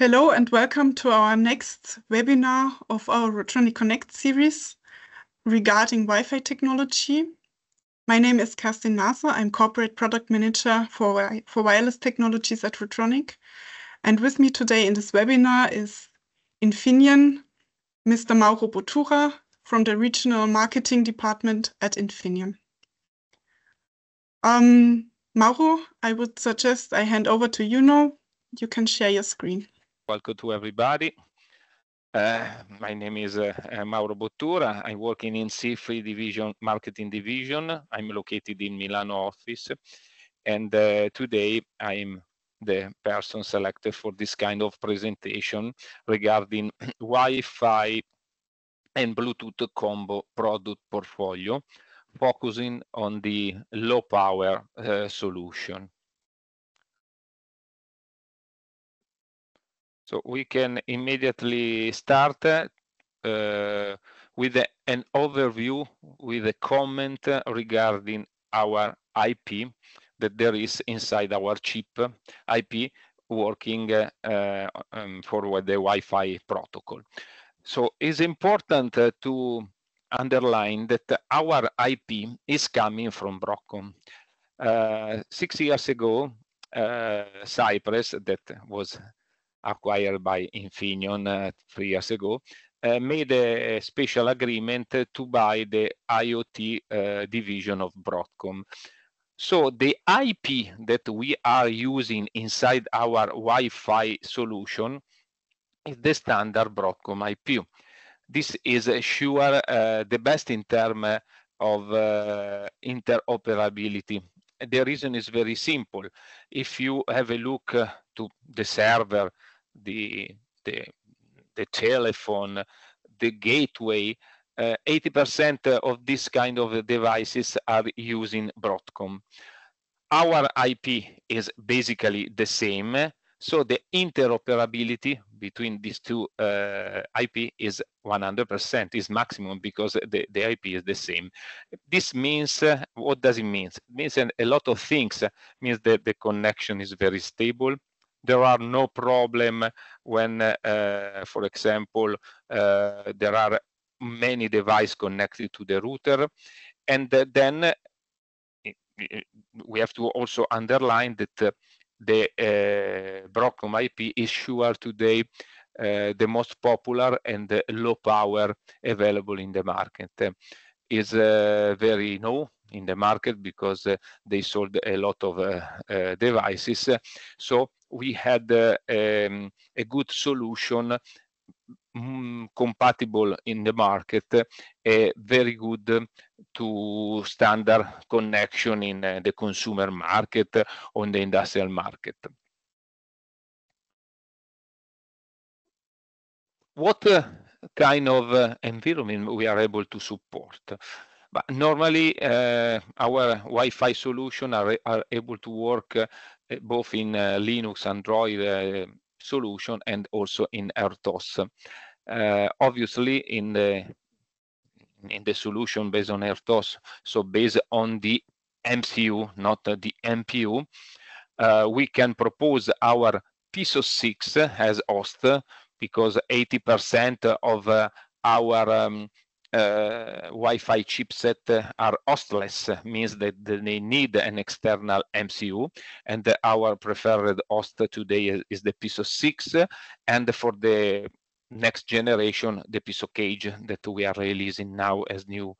Hello and welcome to our next webinar of our Rutronik Connect series regarding Wi-Fi technology. My name is Kerstin Naser. I'm Corporate Product Manager for, for Wireless Technologies at Rutronik. And with me today in this webinar is Infineon, Mr. Mauro Bottura from the Regional Marketing Department at Infineon. Um, Mauro, I would suggest I hand over to you now. You can share your screen. Welcome to everybody. Uh, my name is uh, uh Mauro Bottura. I'm working in C3 division, marketing division. I'm located in Milano office. And uh, today I'm the person selected for this kind of presentation regarding Wi-Fi and Bluetooth combo product portfolio, focusing on the low power uh, solution. So we can immediately start uh, with a, an overview with a comment regarding our IP that there is inside our chip IP working uh, um, for the Wi-Fi protocol. So it's important uh, to underline that our IP is coming from Broadcom. Uh, six years ago, uh, Cypress, that was acquired by Infineon uh, three years ago, uh, made a special agreement to buy the IoT uh, division of Broadcom. So the IP that we are using inside our Wi-Fi solution is the standard Broadcom IP. This is sure the best in terms of interoperability. The reason is very simple. If you have a look to the server the, the, the telephone, the gateway, 80% uh, of this kind of devices are using Broadcom. Our IP is basically the same, so the interoperability between these two uh, IP is 100%, is maximum because the, the IP is the same. This means, uh, what does it mean? It means a lot of things. It means that the connection is very stable there are no problem when, uh, for example, uh, there are many devices connected to the router. And then we have to also underline that the uh, Broadcom IP is sure today uh, the most popular and low power available in the market. Uh, is very low in the market because uh, they sold a lot of uh, devices. So we had um, a good solution mm, compatible in the market, a very good to standard connection in uh, the consumer market or in the industrial market. What uh, kind of uh, environment we are able to support? But normally, uh, our Wi-Fi solution are, are able to work uh, both in uh, Linux, Android uh, solution, and also in RTOS. Obviously, in the in the solution based on RTOS, so based on the MCU, not the MPU, we can propose our PSoC 6 as host because 80% of our um, Wi-Fi chipset are hostless, means that they need an external MCU, and our preferred host today is the PSoC 6, and for the next generation, the PSoC Edge that we are releasing now as new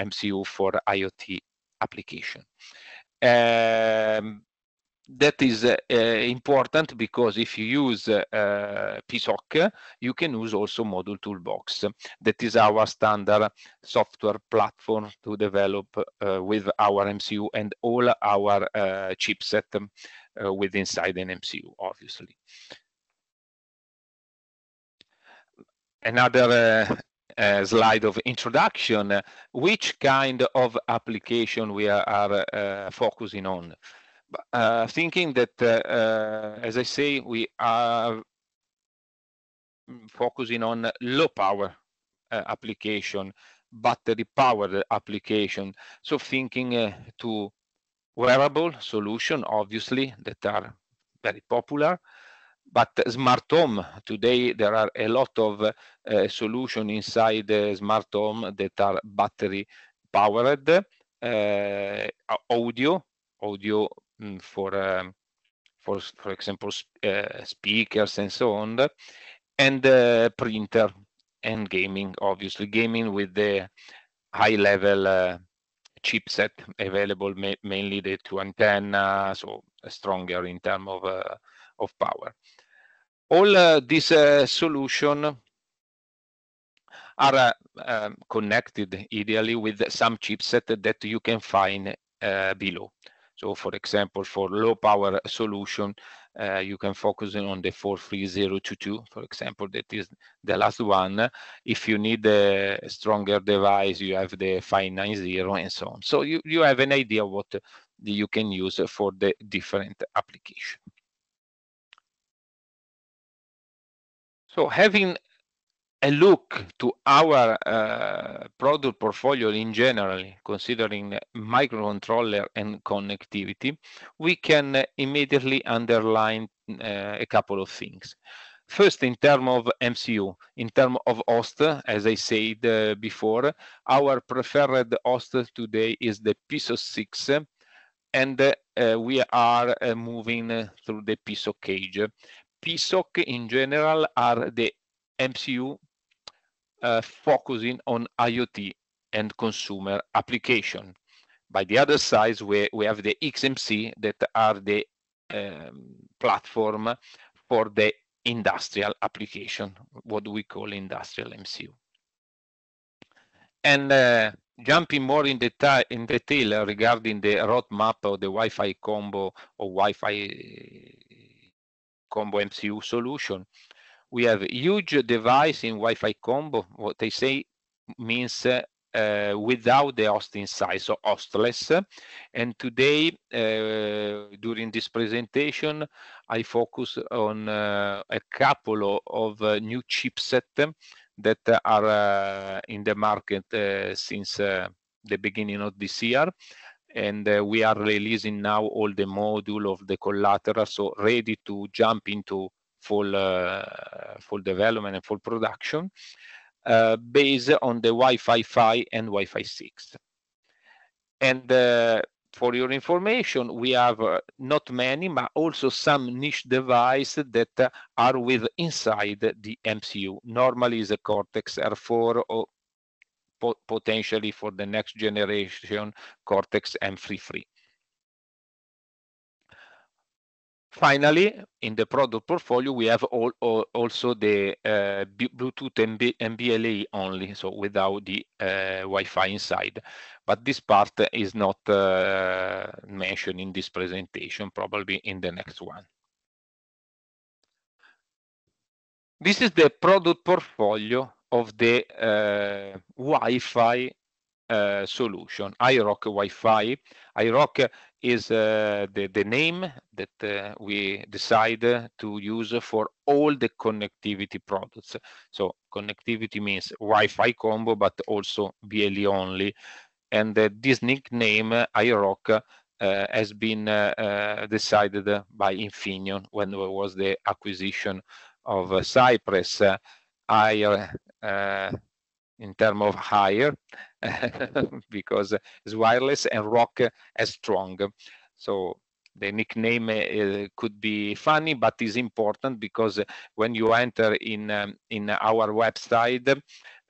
MCU for IoT application. Um, that is uh, important because if you use uh, PSOC, you can use also ModusToolbox. That is our standard software platform to develop uh, with our MCU and all our chipset uh, with inside an MCU, obviously. Another uh, slide of introduction, which kind of application we are, are focusing on uh, thinking that, uh, uh, as I say, we are focusing on low power uh, application, battery powered application. So thinking uh, to wearable solution, obviously, that are very popular. but smart home today there are a lot of uh, solution inside the smart home that are battery powered uh, audio audio for um, for for example uh, speakers and so on and uh, printer and gaming obviously gaming with the high level uh, chipset available ma mainly the two antennas so stronger in terms of uh, of power all uh, these uh, solution are um, connected ideally with some chipset that you can find below. So for example, for low power solution, uh, you can focus on the 43022, for example, that is the last one. If you need a stronger device, you have the 590 and so on. So you, you have an idea what you can use for the different application. So having a look to our uh, product portfolio in general, considering microcontroller and connectivity, we can immediately underline uh, a couple of things. First, in terms of MCU, in terms of host, as I said uh, before, our preferred host today is the PSoC 6, and uh, we are uh, moving through the PSoC Edge. PSOC in general are the MCU uh, focusing on IoT and consumer application. By the other side, we, we have the XMC that are the um, platform for the industrial application, what we call industrial MCU. And uh, jumping more in detail, in detail regarding the roadmap of the Wi-Fi combo or Wi-Fi combo MCU solution. We have huge device in Wi-Fi combo. What they say means uh, uh, without the host inside, so hostless. And today, uh, during this presentation, I focus on uh, a couple of, of uh, new chipset that are uh, in the market since the beginning of this year and uh, we are releasing now all the module of the collateral, so ready to jump into full uh, full development and full production uh, based on the Wi-Fi 5 and Wi-Fi 6. And uh, for your information, we have uh, not many, but also some niche devices that are with inside the MCU. Normally is a Cortex R4 or po potentially for the next generation Cortex M33. Finally, in the product portfolio, we have all, all, also the uh, Bluetooth and, BLE only, so without the uh, Wi-Fi inside. But this part is not uh, mentioned in this presentation, probably in the next one. This is the product portfolio of the uh, Wi-Fi uh, solution, AIROC Wi-Fi. AIROC is uh, the, the name that uh, we decide to use for all the connectivity products. So connectivity means Wi-Fi combo, but also BLE only. And uh, this nickname, AIROC, uh, has been decided by Infineon when there was the acquisition of Cypress higher in terms of higher because it's wireless and rock as strong. So the nickname uh, could be funny, but is important because when you enter in um, in our website,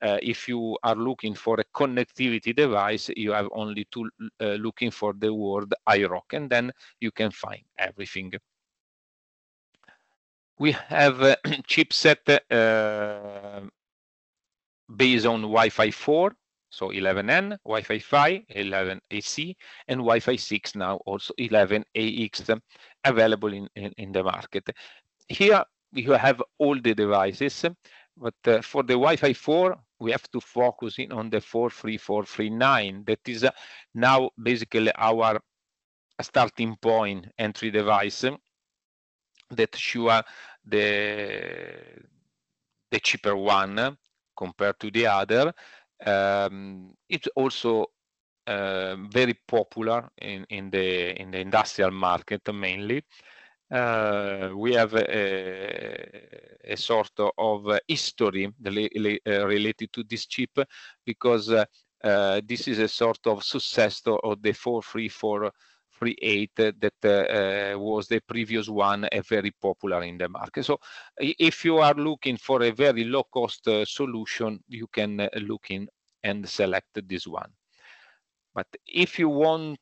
uh, if you are looking for a connectivity device, you have only to uh, looking for the word AIROC, and then you can find everything we have a chipset based on Wi-Fi 4, so 11N, Wi-Fi 5, 11AC, and Wi-Fi 6 now also 11AX available in, in, in the market. Here you have all the devices, but uh, for the Wi-Fi 4, we have to focus in on the 43439. That is uh, now basically our starting point entry device that sure the the cheaper one compared to the other. Um, it's also uh, very popular in, in the in the industrial market mainly. uh, we have a, a, sort of history related to this chip because uh, this is a sort of successor of the 43438 that uh, was the previous one uh, very popular in the market. So if you are looking for a very low cost uh, solution, you can uh, look in and select this one. But if you want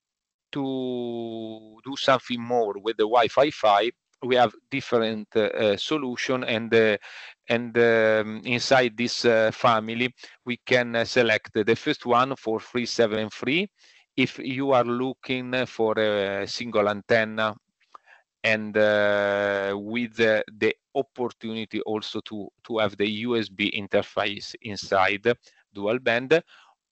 to do something more with the Wi-Fi 5, we have different uh, solution and uh, and um, inside this uh, family we can uh, select the first one for 373 if you are looking for a single antenna and uh, with the opportunity also to to have the USB interface inside dual band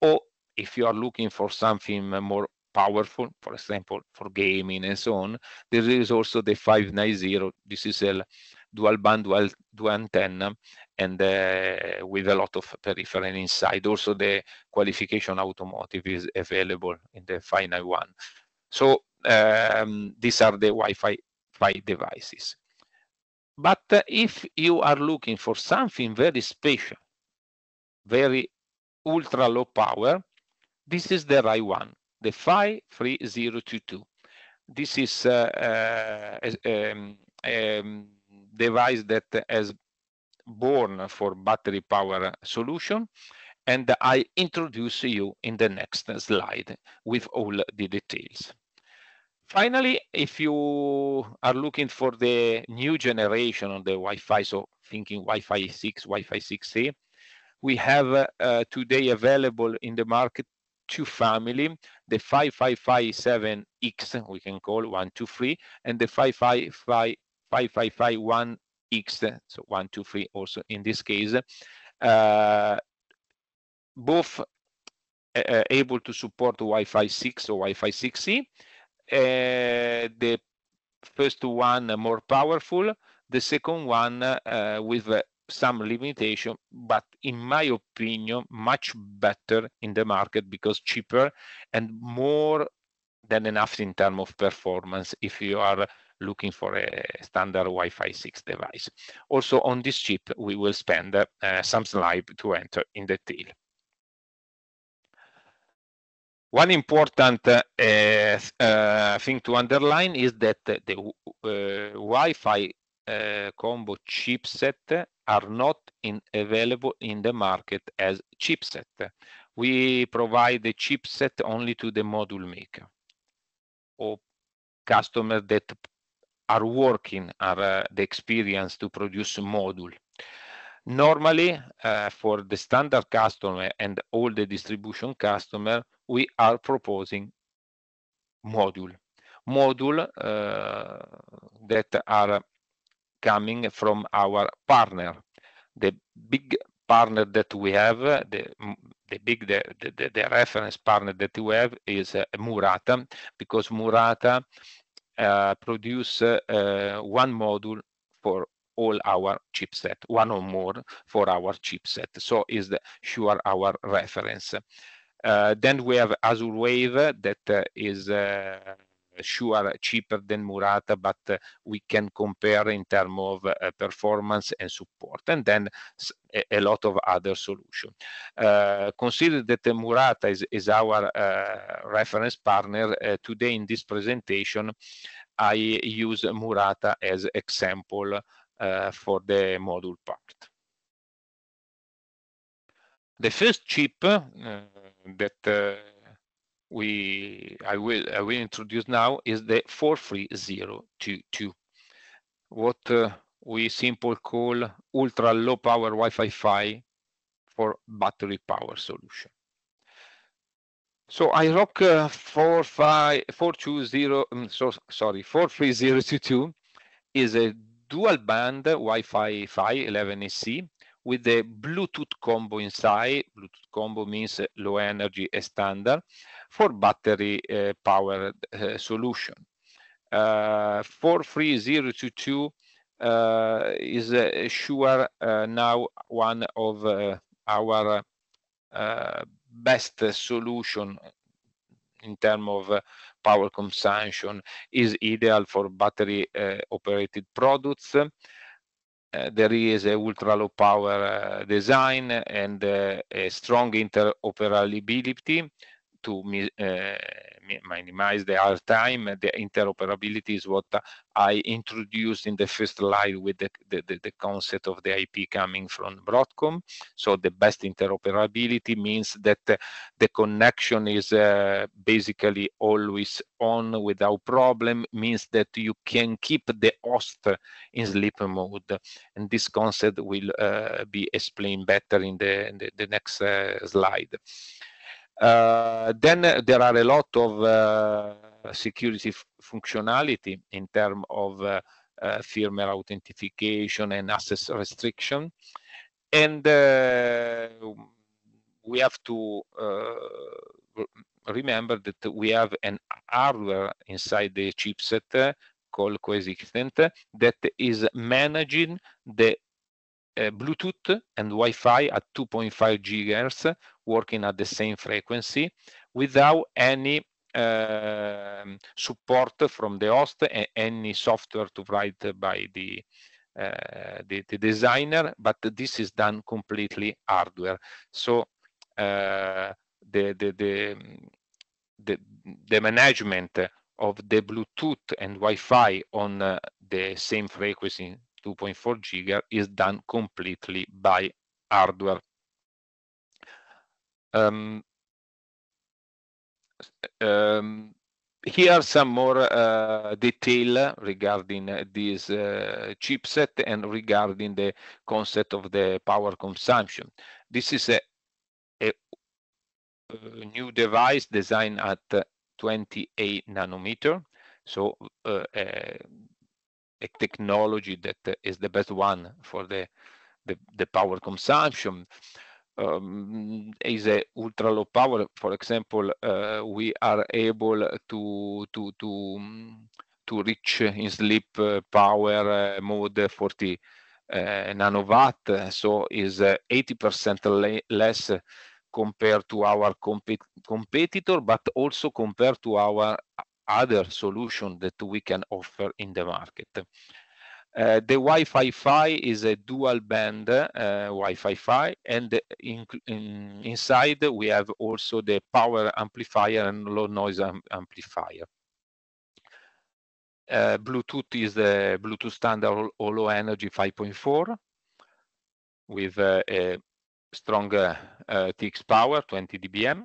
or if you are looking for something more powerful, for example, for gaming and so on. There is also the 590. This is a dual band, dual, dual antenna, and uh, with a lot of peripheral inside. Also, the qualification automotive is available in the 591. So um, these are the Wi-Fi 5 devices. But uh, if you are looking for something very special, very ultra low power, this is the right one the 53022. This is uh, uh, um, um, device that has born for battery power solution and I introduce you in the next slide with all the details. Finally, if you are looking for the new generation of the Wi-Fi, so thinking Wi-Fi 6, Wi-Fi 6E, we have uh, today available in the market two family, the 5557X, we can call one, two, three, and the 5551X, so one, two, three also in this case, uh, both uh, able to support Wi-Fi 6 or Wi-Fi 6E. Uh, the first one more powerful, the second one uh, with some limitation, but in my opinion, much better in the market because cheaper and more than enough in terms of performance if you are looking for a standard Wi-Fi 6 device. Also on this chip, we will spend uh, some slide to enter in detail. One important uh, uh, thing to underline is that the uh, Wi-Fi uh, combo chipset are not in, available in the market as chipset. We provide the chipset only to the module maker or customer that are working are uh, the experience to produce module. Normally, uh, for the standard customer and all the distribution customer, we are proposing module. Module uh, that are coming from our partner. The big partner that we have, the, big, the, reference partner that we have is Murata, because Murata produce uh, one module for all our chipset, one or more for our chipset. So is the sure our reference. Uh, then we have AzureWave that uh, is uh, sure cheaper than Murata, but uh, we can compare in terms of uh, performance and support, and then a, lot of other solutions. Uh, consider that Murata is, is our reference partner. today in this presentation, I use Murata as example for the module part. The first chip uh, that uh, we I will I will introduce now is the 43022. What uh, we simply call ultra low power Wi-Fi 5 for battery power solution. So AIROC uh, 420 um, so sorry 43022 is a dual band Wi-Fi 5 11AC with the Bluetooth combo inside. Bluetooth combo means low energy standard for battery uh, powered uh, solution. Uh, 43022 is sure now one of our best solution in terms of uh, power consumption is ideal for battery uh, operated products. Uh, there is a ultra low power uh, design and uh, a strong interoperability to uh, minimize the hard time. The interoperability is what I introduced in the first slide with the, the, the, concept of the IP coming from Broadcom. So the best interoperability means that the connection is uh, basically always on without problem, means that you can keep the host in sleep mode. And this concept will uh, be explained better in the, in the, the next slide. Uh, then there are a lot of uh, security functionality in terms of uh, firmware authentication and access restriction. And we have to remember that we have an hardware inside the chipset called coexistent that is managing the Bluetooth and Wi-Fi at 2.5 gigahertz working at the same frequency without any uh, support from the host and any software to write by the, uh, the, the designer, but this is done completely hardware. So uh, the, the, the, the, the management of the Bluetooth and Wi-Fi on uh, the same frequency 2.4 giga is done completely by hardware. Um, um, here are some more uh, detail regarding this uh, chipset and regarding the concept of the power consumption. This is a, a, a new device designed at 28 nanometer. So uh, a technology that is the best one for the the, the power consumption um, is a ultra low power. For example, uh, we are able to to to to reach in sleep uh, power uh, mode 40 uh, nanowatt, so is 80% uh, less compared to our comp competitor, but also compared to our other solution that we can offer in the market. Uh, the Wi-Fi Fi is a dual band uh, Wi-Fi Fi, and in, in, inside we have also the power amplifier and low noise am amplifier. Uh, Bluetooth is the Bluetooth standard low energy 5.4 with uh, a strong uh, TX power 20 dBm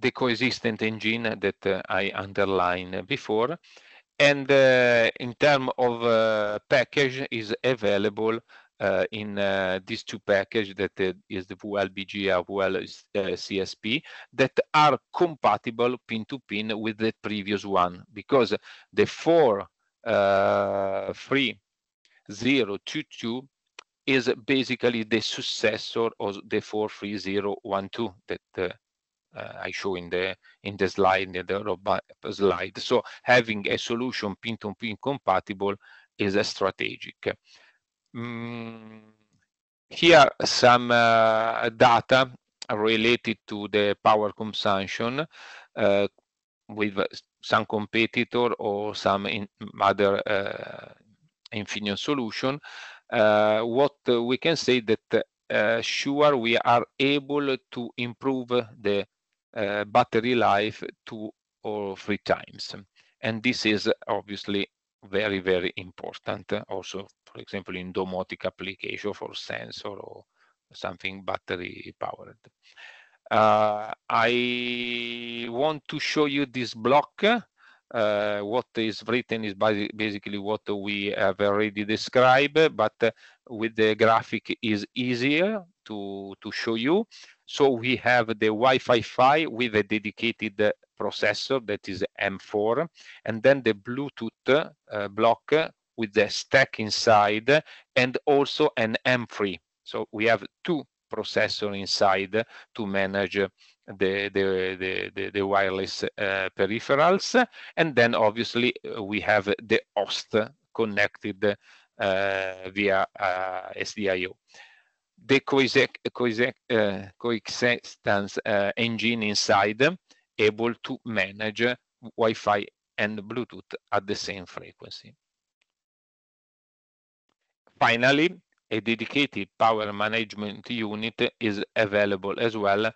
the coexistent engine that uh, I underlined before. And uh, in terms of uh, package is available uh, in uh, these two packages that is the VL BGA, VL CSP that are compatible pin to pin with the previous one because the four uh, three zero two two is basically the successor of the 43012 that I show in the in the slide in the slide. So having a solution pin-to-pin compatible is a strategic. Mm, here some uh, data related to the power consumption uh, with some competitor or some in other uh, Infineon solution. Uh, what we can say that uh, sure we are able to improve the uh, battery life two or three times. And this is obviously very, very important also, for example, in domotic application for sensor or something battery powered. Uh, I want to show you this block. Uh, what is written is basically what we have already described, but uh, with the graphic is easier to, to show you. So we have the Wi-Fi Fi with a dedicated processor that is M4, and then the Bluetooth uh, block with the stack inside, and also an M3. So we have two processor inside to manage the the the, the, wireless uh, peripherals and then obviously uh, we have the host connected uh, via uh, SDIO the coexistence uh, engine inside able to manage Wi-Fi and Bluetooth at the same frequency. Finally, a dedicated power management unit is available as well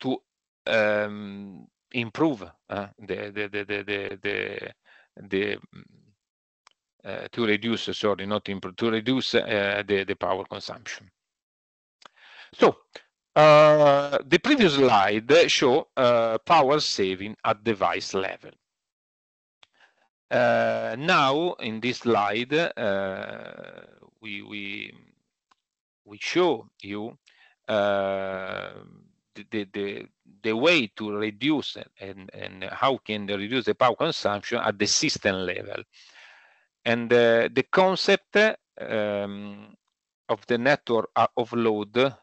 to um, improve uh, the, the, the, the, the, the uh, to reduce, sorry, not improve, to reduce uh, the, the power consumption. So uh, the previous slide show uh, power saving at device level. Uh, now in this slide, uh, we, we, we show you uh, the, the, the way to reduce and, and how can they reduce the power consumption at the system level. And uh, the concept um, of the network offload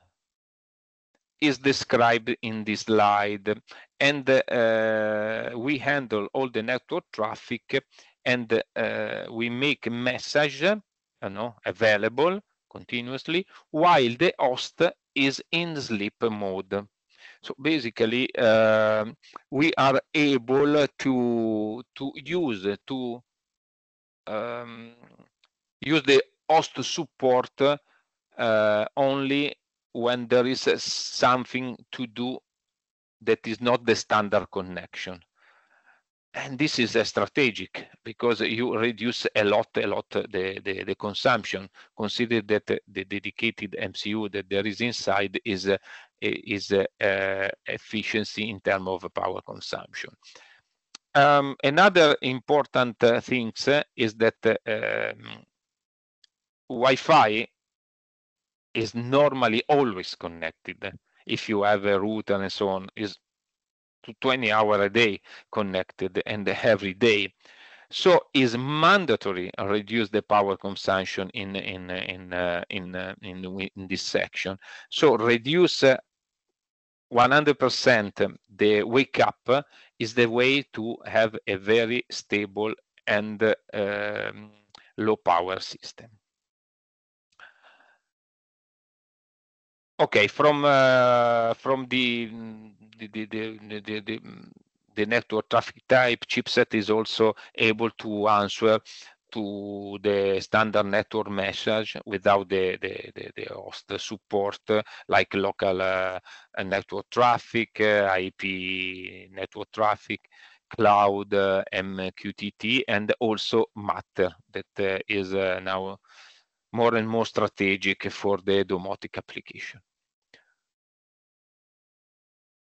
is described in this slide. And uh, we handle all the network traffic and uh, we make message you know, available continuously while the host is in sleep mode. So basically, uh, we are able to to use to um, use the host support uh, only when there is something to do that is not the standard connection. And this is a strategic because you reduce a lot, a lot the, the, the consumption. Consider that the dedicated MCU that there is inside is is uh, efficiency in terms of power consumption. Um, another important uh, thing is that um, Wi-Fi is normally always connected. If you have a router and so on, is 20 hour a day connected and every day. So is mandatory reduce the power consumption in in in uh, in, uh, in in this section. So reduce 100% the wake up is the way to have a very stable and um, low power system. Okay, from uh, from the the, the the, network traffic type chipset is also able to answer to the standard network message without the, the, the, the host support like local uh, network traffic, uh, IP network traffic, cloud, MQTT, and also Matter that is now more and more strategic for the domotic application.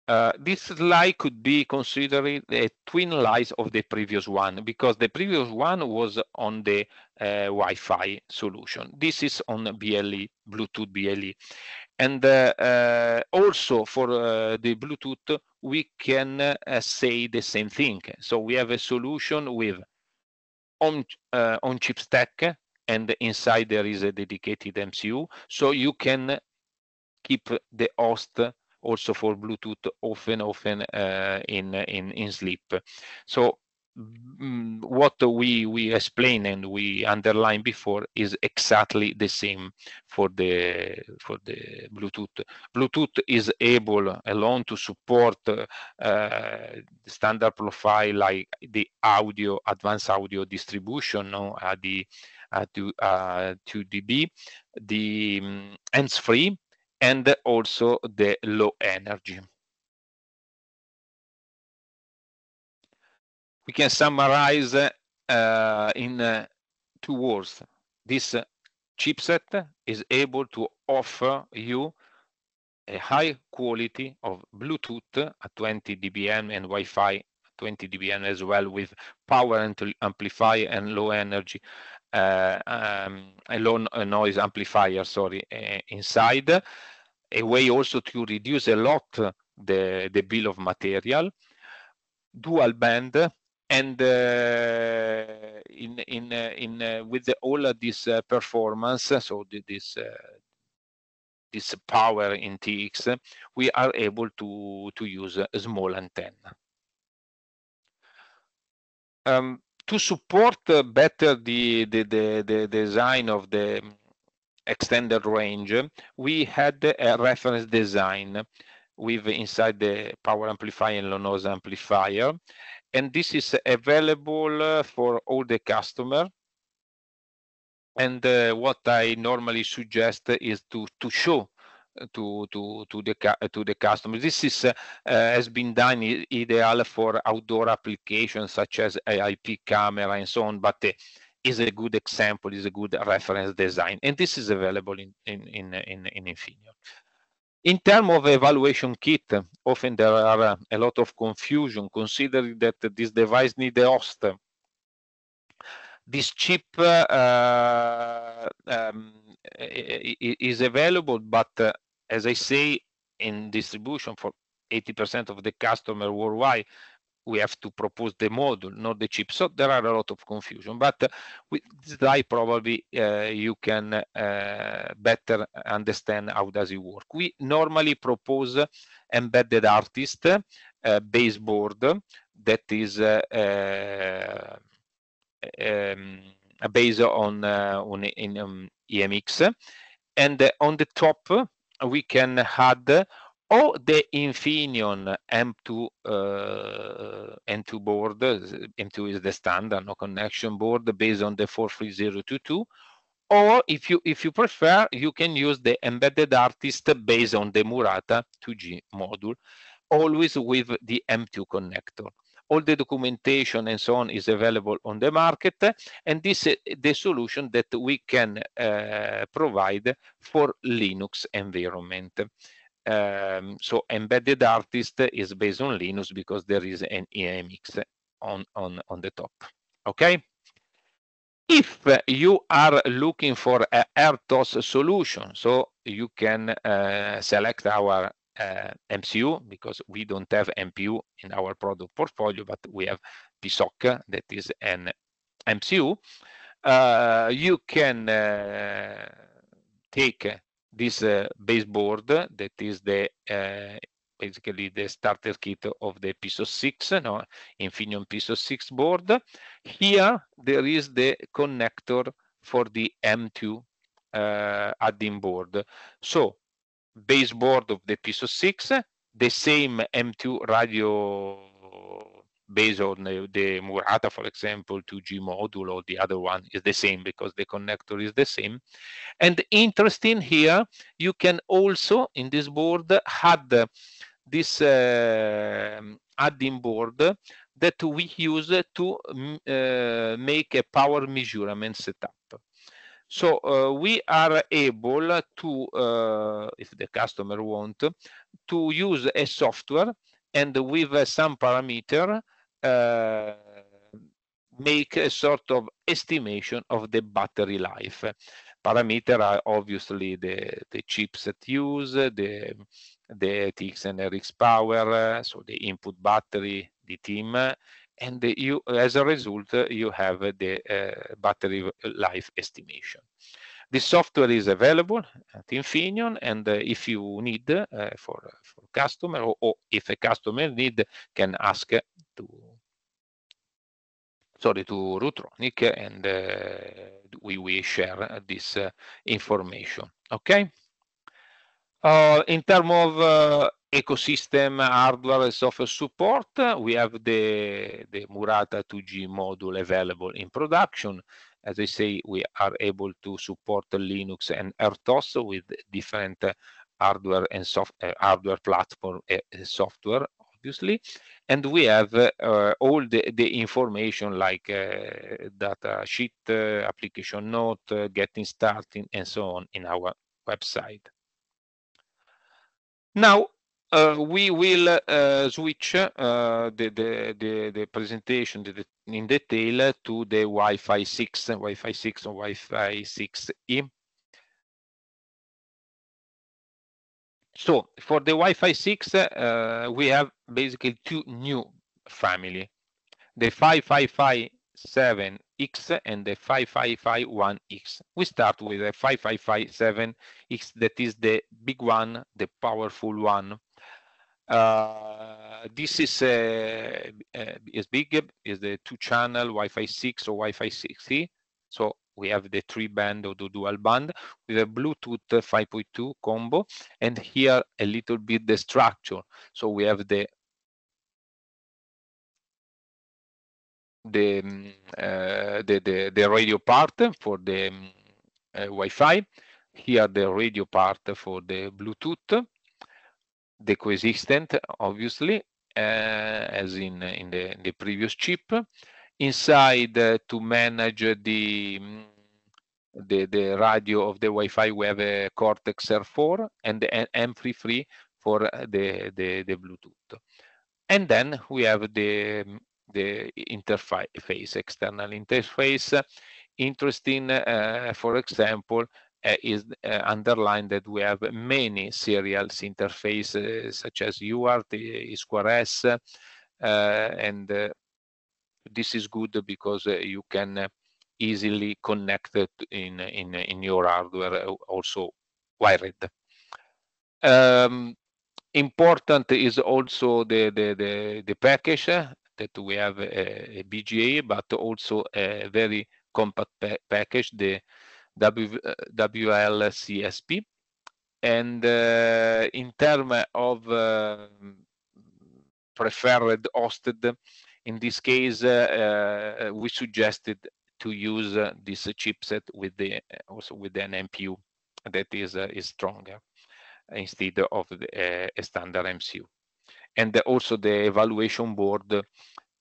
Uh, this slide could be considered a twin lies of the previous one because the previous one was on the uh, Wi-Fi solution. This is on BLE, Bluetooth BLE. And uh, uh, also for uh, the Bluetooth, we can say the same thing. So we have a solution with on, on chip stack and inside there is a dedicated MCU. So you can keep the host also for Bluetooth often, often uh, in, in, in sleep. So mm, what we we explain and we underline before is exactly the same for the for the Bluetooth. Bluetooth is able alone to support uh, standard profile like the audio advanced audio distribution no, at the at to, uh, 2 dB, the um, hands-free and also the low energy. We can summarize uh, in uh, two words. This uh, chipset is able to offer you a high quality of Bluetooth at 20 dBm and Wi-Fi 20 dBm as well with power and amplifier and low energy uh, um, a low noise amplifier, sorry, uh, inside. A way also to reduce a lot the, the bill of material. Dual band and uh, in in uh, in uh, with the, all of this uh, performance so this this power in TX we are able to to use a small antenna um, to support better the, the, the, the design of the extended range, we had a reference design with inside the power amplifier and low noise amplifier. And this is available for all the customer. And uh, what I normally suggest is to, to show to to to the to the customer. This is uh, has been done ideal for outdoor applications such as AIP camera and so on, but uh, is a good example, is a good reference design, and this is available in in in in, in Infineon. In terms of evaluation kit, often there are a lot of confusion considering that this device needs a host. This chip uh, um, is available, but uh, as I say, in distribution for 80% of the customer worldwide, we have to propose the module, not the chip. So there are a lot of confusion, but with this slide probably uh, you can uh, better understand how does it work. We normally propose embedded artist uh, baseboard that is uh, uh, um, based on, uh, on in, um, i.MX. And on the top, we can add or the Infineon M2 uh, M2 board. M2 is the standard no connection board based on the 43022. Or if you if you prefer, you can use the embedded artist based on the Murata 2G module, always with the M2 connector all the documentation and so on is available on the market and this is the solution that we can uh, provide for linux environment. Um, so embedded artist is based on linux because there is an i.MX on on on the top. Okay? If you are looking for a RTOS solution, so you can uh, select our uh, MCU because we don't have MPU in our product portfolio, but we have PSOC that is an MCU. Uh, you can uh, take this uh, baseboard that is the uh, basically the starter kit of the PSoC 6, no, Infineon PSoC 6 board. Here there is the connector for the M2 uh, add-in board. So baseboard of the PSoC 6, the same M2 radio based on the, the, Murata, for example, 2G module or the other one is the same because the connector is the same. And interesting here, you can also in this board add this uh, add-in board that we use to uh, make a power measurement setup. So uh, we are able to, uh, if the customer want, to use a software and with some parameter uh, make a sort of estimation of the battery life. Parameter are obviously the, the chips that use, the, the TX and RX power, so the input battery, the team, and you as a result you have the uh, battery life estimation. This software is available at Infineon and uh, if you need uh, for for customer or, or, if a customer need can ask to sorry to Rutronik and uh, we we share this uh, information. Okay? Uh, in terms of ecosystem hardware and software support, we have the, the Murata 2G module available in production. As I say, we are able to support Linux and RTOS with different hardware and soft, uh, hardware platform uh, software, obviously. And we have uh, all the, the information like uh, data sheet, uh, application note, uh, getting started, and so on in our website. Now, we will uh, switch uh, the, presentation in detail to the Wi-Fi 6, Wi-Fi 6 or Wi-Fi 6E. So for the Wi-Fi 6, uh, we have basically two new family, the 5557X and the 5551X. We start with the 5557X, that is the big one, the powerful one. Uh, this is uh, uh, is big is the two channel Wi-Fi 6 or Wi-Fi 6E. So we have the three band or the dual band with a Bluetooth 5.2 combo. And here a little bit the structure. So we have the the, uh, the, the, the radio part for the uh, Wi-Fi. Here the radio part for the Bluetooth, the coexistent, obviously, uh, as in, in, the, in the previous chip. Inside uh, to manage the, the, the radio of the Wi-Fi, we have a Cortex R4 and the M33 for the, the, the Bluetooth. And then we have the the interface, external interface. Interesting, uh, for example, is uh, underlined that we have many serials interfaces such as UART, I2S, uh, and uh, this is good because uh, you can easily connect it in, in, in your hardware also wired. Um, important is also the, the, the, the package that we have a, a BGA, but also a very compact pa package, the w, WLCSP. And uh, in terms of uh, preferred hosted, in this case, uh, we suggested to use this chipset with the also with an MPU that is is stronger instead of the, a standard MCU and also the evaluation board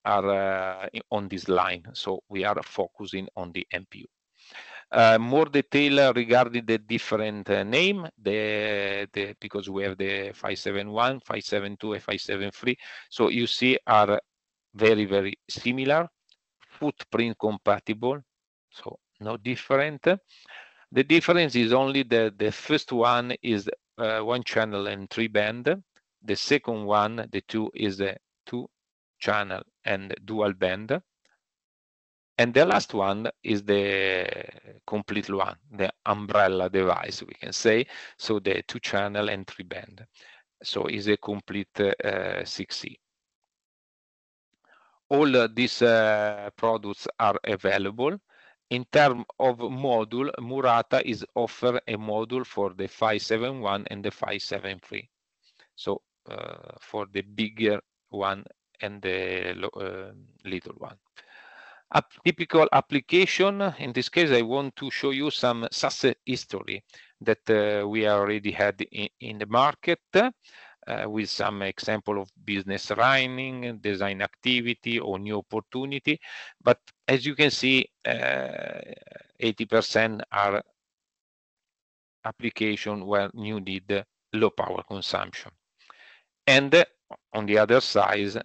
are uh, on this line. So we are focusing on the MPU. Uh, more detail regarding the different uh, name, the, the, because we have the 571, 572, and 573. So you see are very, very similar, footprint compatible, so no different. The difference is only that the first one is uh, one channel and three band, the second one, the two is a two channel and dual band. And the last one is the complete one, the umbrella device, we can say. So the two channel and three band. So is a complete uh, 6E. All uh, these uh, products are available. In terms of module, Murata is offer a module for the 571 and the 573. So uh, for the bigger one and the uh, little one. A typical application, in this case, I want to show you some success history that uh, we already had in, in the market uh, with some example of business running, design activity, or new opportunity. But as you can see, 80% uh, are application where you need low power consumption and on the other side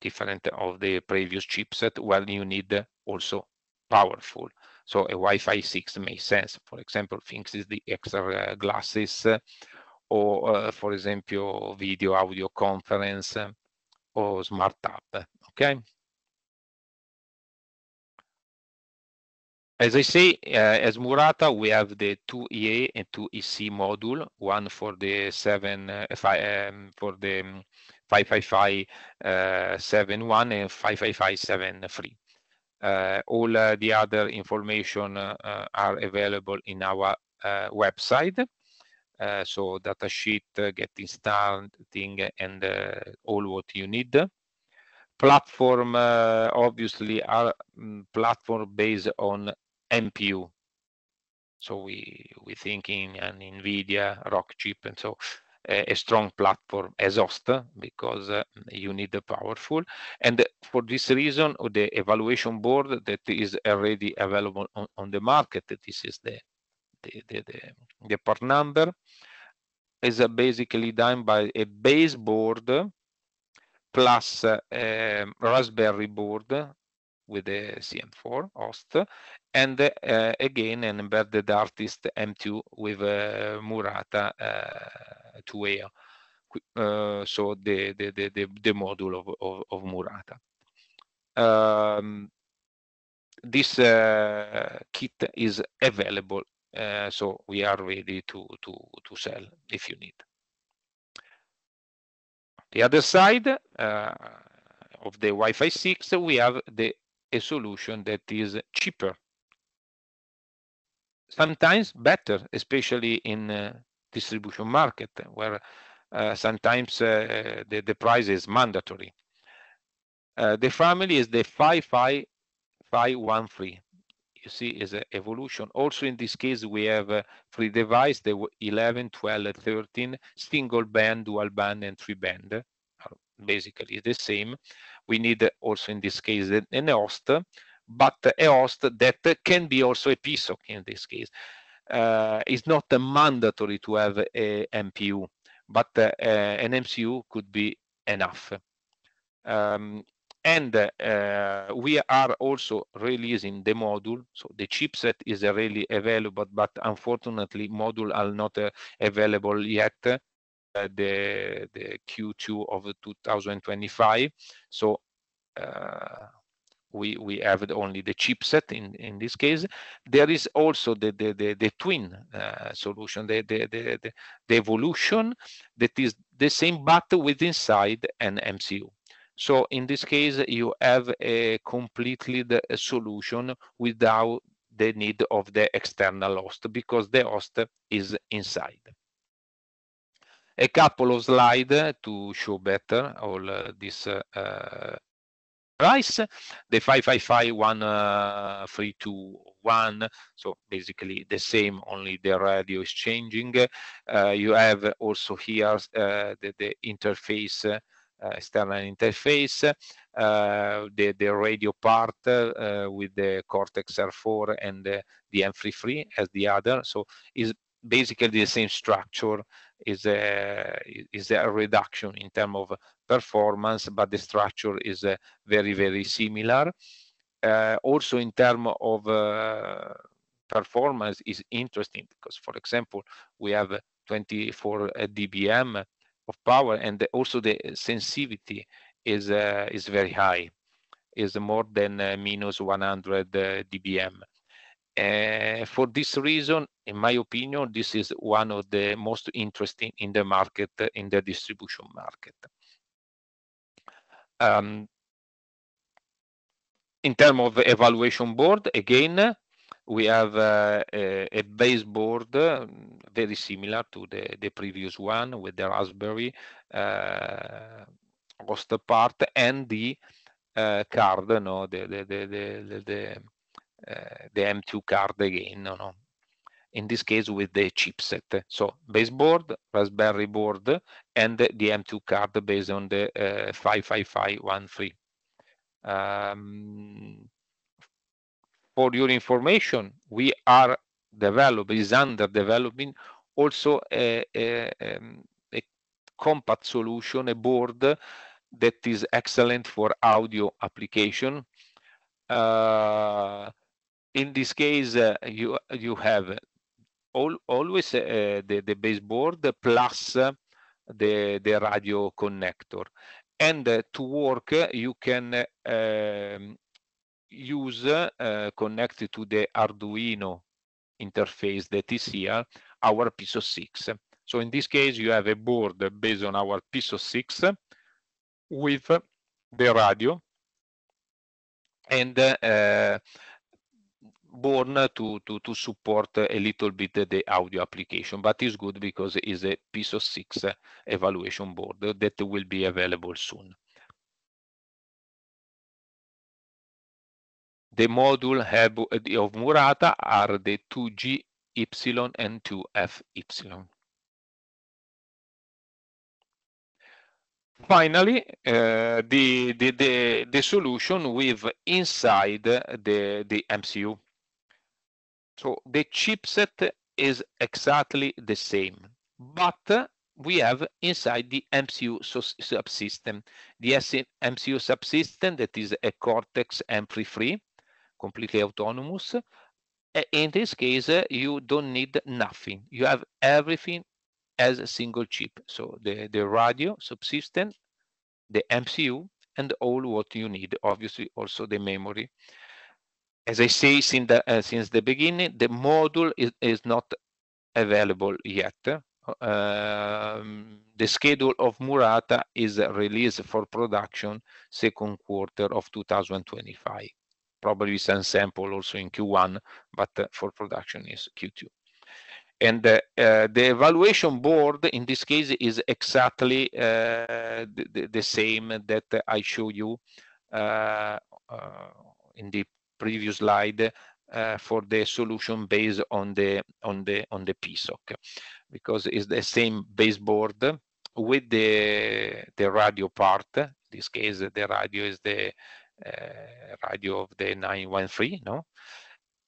different of the previous chipset where you need also powerful. So a wi-fi 6 makes sense. For example things is the XR glasses or uh, for example video audio conference or smart app okay? As I say, uh, as Murata, we have the two EA and two EC module, one for the seven, uh, um, for the 555 uh, 71 and 555 73. Uh, all uh, the other information uh, are available in our website. so datasheet, getting starting, and all what you need platform uh, obviously are um, platform based on MPU. So we we think in an NVIDIA Rockchip, and so a, a strong platform as host because uh, you need the powerful. And for this reason, the evaluation board that is already available on, on the market, this is the the, the, the, the part number, is uh, basically done by a base board plus uh, Raspberry board with the CM4 host, and uh, again an embedded artist M2 with uh, Murata uh, 2A. Uh, so the, the, the, the, module of, of, of Murata. Um, this uh, kit is available, uh, so we are ready to, to, to sell if you need. The other side of the Wi-Fi 6, we have the a solution that is cheaper sometimes better, especially in uh, distribution market where uh, sometimes uh, the, the price is mandatory. Uh, the family is the 55513. You see, is an evolution. Also, in this case, we have uh, three devices: the 11, 12, 13, single band, dual band, and three band. Basically the same. We need also in this case an host, but a host that can be also a PSoC in this case. Uh, it's not mandatory to have a MPU, but uh, an MCU could be enough. Um, and uh, we are also releasing the module so the chipset is really available but unfortunately module are not uh, available yet the the q2 of 2025 so uh, we have only the chipset in this case. There is also the twin uh, solution the, evolution that is the same but with inside an mcu so in this case, you have a completely the solution without the need of the external host because the host is inside. A couple of slides to show better all uh, this uh, price. The 5551321, uh, so basically the same, only the radio is changing. Uh, you have also here uh, the, the interface uh, external interface, uh, the, the radio part uh, with the Cortex R4 and the, the M33 as the other. So is basically the same structure is a is a reduction in terms of performance, but the structure is uh, very very similar. Uh, also in terms of uh, performance is interesting because, for example, we have 24 dBm of power and also the sensitivity is uh, is very high is more than uh, minus 100 uh, dBm uh, for this reason in my opinion this is one of the most interesting in the market in the distribution market. Um, in terms of evaluation board again we have uh, a, a baseboard um, very similar to the, the previous one with the Raspberry uh, host part and the uh, card, no, the the the the the, uh, the M2 card again, no, no. In this case, with the chipset, so baseboard, Raspberry board, and the M2 card based on the uh, 55513. Um, for your information, we are developing, is under developing also a, a, um, a compact solution, a board that is excellent for audio application. Uh, in this case, uh, you you have all, always uh, the the baseboard plus the the radio connector, and uh, to work you can um, use uh, connected to the Arduino interface that is here, our PSoC 6. So in this case, you have a board based on our PSoC 6 with the radio and uh, born to, to, to support a little bit the audio application, but it's good because it's a PSoC 6 evaluation board that will be available soon. The module of Murata are the 2G y and 2F y. Finally, uh, the, the, the, the solution with inside the, the MCU. So the chipset is exactly the same, but we have inside the MCU subsystem. The MCU subsystem that is a Cortex M33 completely autonomous. In this case, you don't need nothing. You have everything as a single chip. So the, the radio subsystem, the MCU, and all what you need, obviously also the memory. As I say since the, uh, since the beginning, the module is, is not available yet. Um, the schedule of Murata is released for production second quarter of 2025. probably some sample also in Q1, but for production is Q2. And uh, uh, the evaluation board in this case is exactly uh, the, the, same that I show you in the previous slide for the solution based on the on the on the PSoC because it's the same baseboard with the the radio part. In this case, the radio is the uh, radio of the 913, no?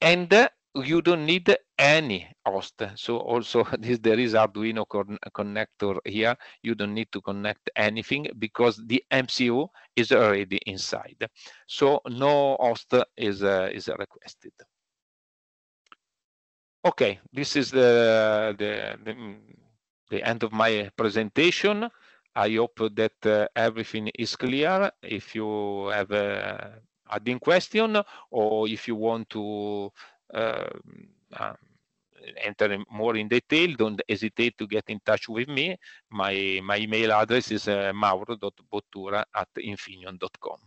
And uh, you don't need any host. So also this, there is Arduino con connector here. You don't need to connect anything because the MCU is already inside. So no host is, uh, is requested. Okay, this is the, the, the, the end of my presentation. I hope that uh, everything is clear. If you have a adding question or if you want to um, um, enter more in detail, don't hesitate to get in touch with me. My, my email address is uh, mauro.bottura at infineon.com.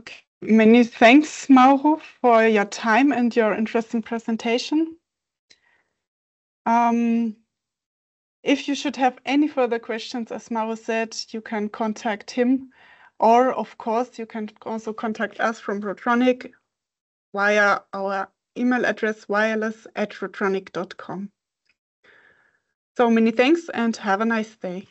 Okay. Many thanks, Mauro, for your time and your interesting presentation. Um, if you should have any further questions, as Mauro said, you can contact him or, of course, you can also contact us from Rutronik via our email address wireless at rutronik.com. So many thanks and have a nice day.